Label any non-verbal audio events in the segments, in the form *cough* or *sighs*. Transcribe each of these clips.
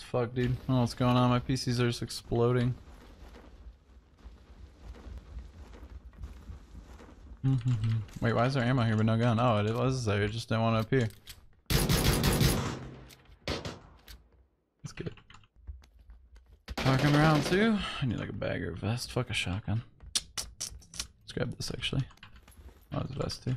as fuck, dude. I don't know what's going on. My PCs are just exploding. *laughs* Wait, why is there ammo here but no gun? Oh, it was there. It just didn't want to appear. That's good. Shotgun round two. I need like a bag or a vest. Fuck a shotgun. Let's grab this actually. Oh, it's a vest too.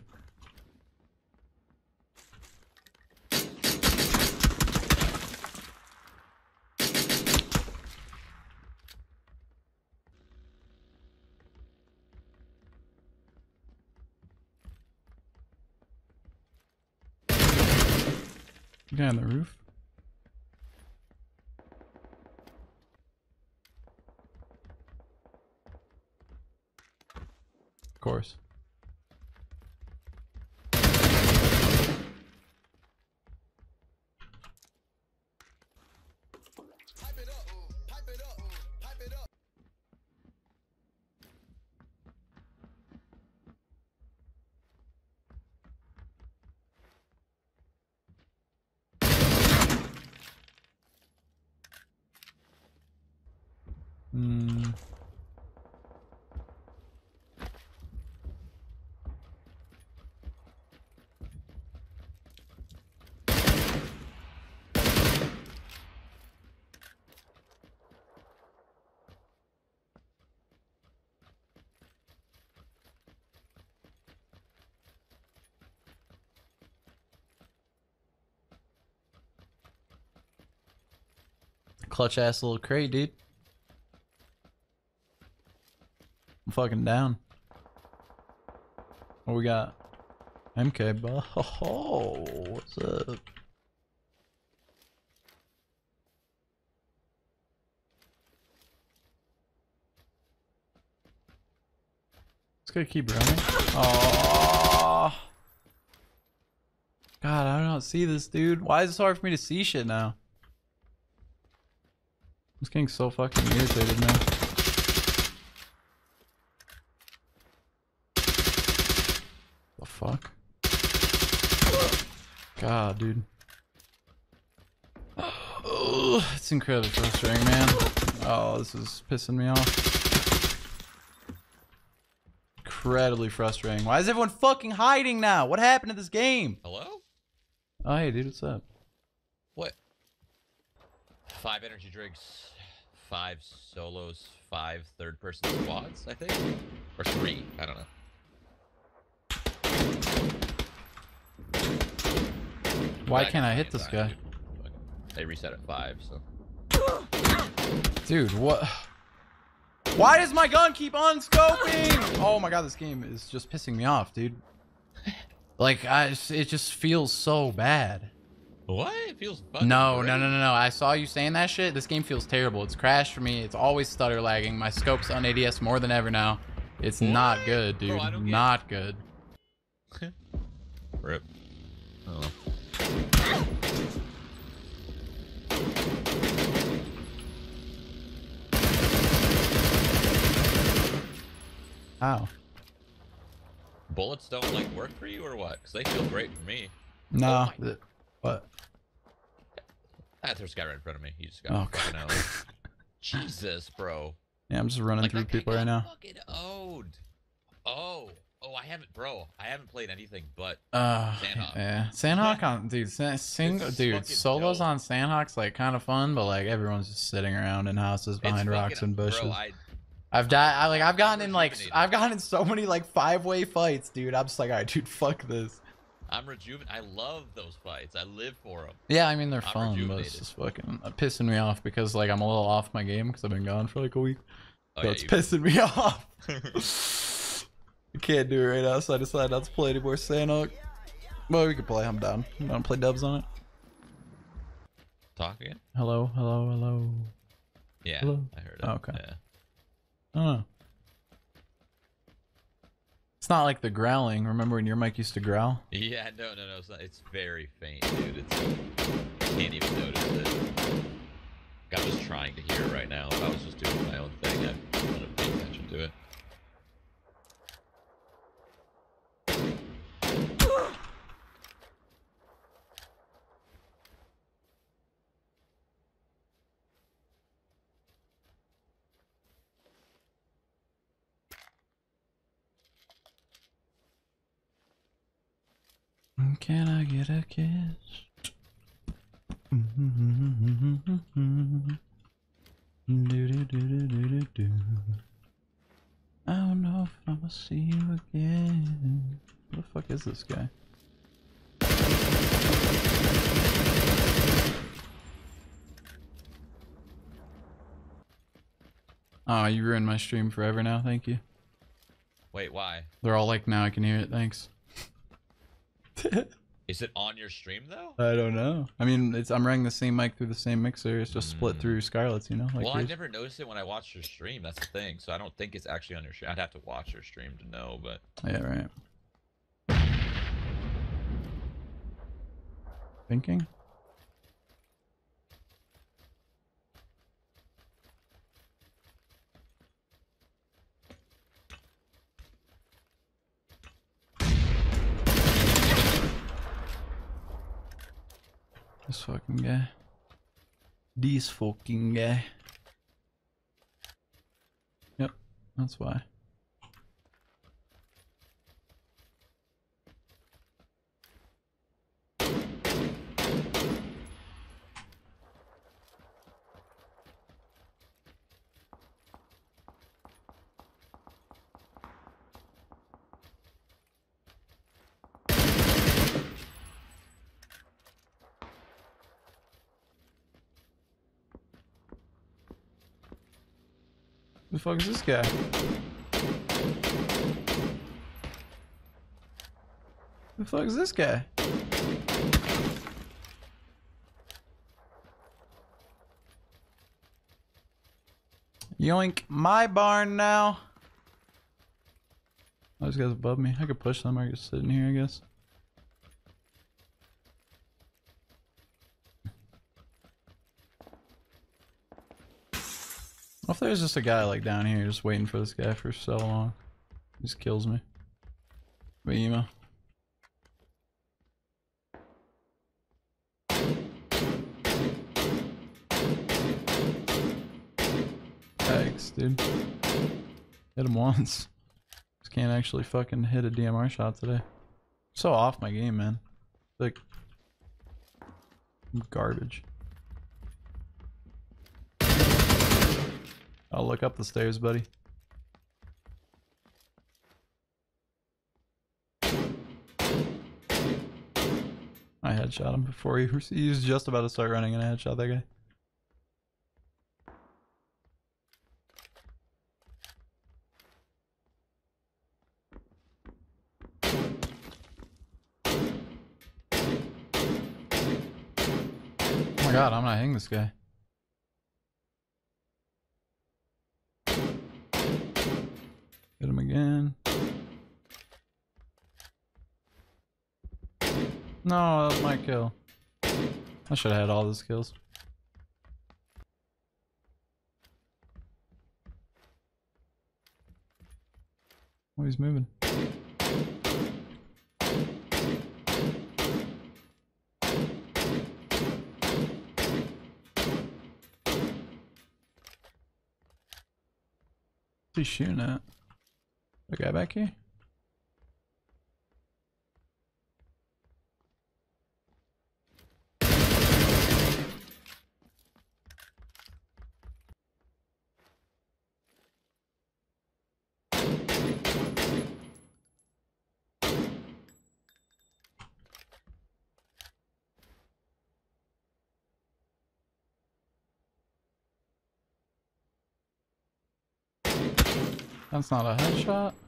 On the roof. Clutch ass little crate, dude. I'm fucking down. What we got? MK, bro. *laughs* Oh, what's up? It's gonna keep running. Oh. God, I don't see this dude. Why is it so hard for me to see shit now? I'm getting so fucking irritated now. The fuck? God, dude. Oh, it's incredibly frustrating, man. Oh, this is pissing me off. Incredibly frustrating. Why is everyone fucking hiding now? What happened to this game? Hello? Oh, hey, dude, what's up? Five energy drinks, five solos, five third person squads, I think? Or three, I don't know. Why can't I hit this guy? They reset at five, so. Dude, what? Why does my gun keep on scoping? Oh my god, this game is just pissing me off, dude. Like, I, it just feels so bad. What? It feels fucking No, great. no, no, no, no. I saw you saying that shit. This game feels terrible. It's crashed for me. It's always stutter lagging. My scope's on ADS more than ever now. It's not good, dude. I don't get- good. *laughs* Rip. Oh. How? Bullets don't like work for you or what? Because they feel great for me. No. Oh my- th- what? Ah, there's a guy right in front of me. He just got Oh, God. out. *laughs* Jesus, bro. Yeah, I'm just running Like through people right now. Fucking owned. Oh, oh, I haven't, bro. I haven't played anything but Uh, Sanhok. yeah, Sanhok on dude, Sa- sing, dude, solos dope. on Sanhok's like kind of fun, but like everyone's just sitting around in houses It's behind rocks fucking- and bushes. Bro, I, I've died. I like I've gotten in like. I've gotten in so many like five way fights, dude. I'm just like, alright, dude, fuck this. I'm rejuvenated. I love those fights. I live for them. Yeah, I mean they're I'm fun, but it's just fucking uh, pissing me off because like I'm a little off my game because I've been gone for like a week. Oh, so yeah, it's pissing me *laughs* off. I *laughs* can't do it right now, so I decided not to play anymore. Sanhok. Well, we can play. I'm down. You want to play dubs on it? Talk again? Hello, hello, hello. Yeah, Hello? I heard it. Oh, okay. Yeah. I don't know. It's not like the growling. Remember when your mic used to growl? Yeah, no, no, no. It's, not, it's very faint, dude. It's can't even notice it. I'm just trying to hear it right now. If I was just doing my own thing, I wouldn't paid attention to it. Can I get a kiss? Do do do do do do do. I don't know if I'ma see you again. What the fuck is this guy? Oh, you ruined my stream forever now, thank you. Wait, why? They're all like, now I can hear it, thanks. *laughs* Is it on your stream though? I don't know. I mean, it's I'm running the same mic through the same mixer. It's just split Mm. through Scarlett's, you know? Like well, I never noticed it when I watched your stream. That's the thing. So I don't think it's actually on your stream. I'd have to watch your stream to know, but Yeah, right. Thinking? This fucking guy. This fucking guy. Yep, that's why. The fuck is this guy? The fuck is this guy? Yoink, my barn now. Oh, these guys above me. I could push them. I could sit in here, I guess. What if there's just a guy like down here just waiting for this guy for so long? He just kills me. But emo. Thanks, dude. Hit him once. Just can't actually fucking hit a DMR shot today. So off my game, man. Like garbage. I'll look up the stairs, buddy. I headshot him before he he was just about to start running and I headshot that guy. Oh my god, I'm gonna hang this guy. Hit him again. No, that was my kill. I should have had all those kills. Oh, he's moving. What's he shooting at? The guy back here? That's not a headshot.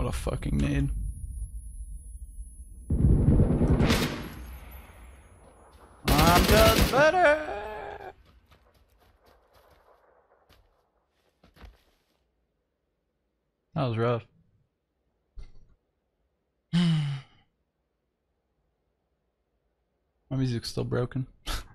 What a fucking nade. I'm just better. That was rough. *sighs* My music's still broken. *laughs*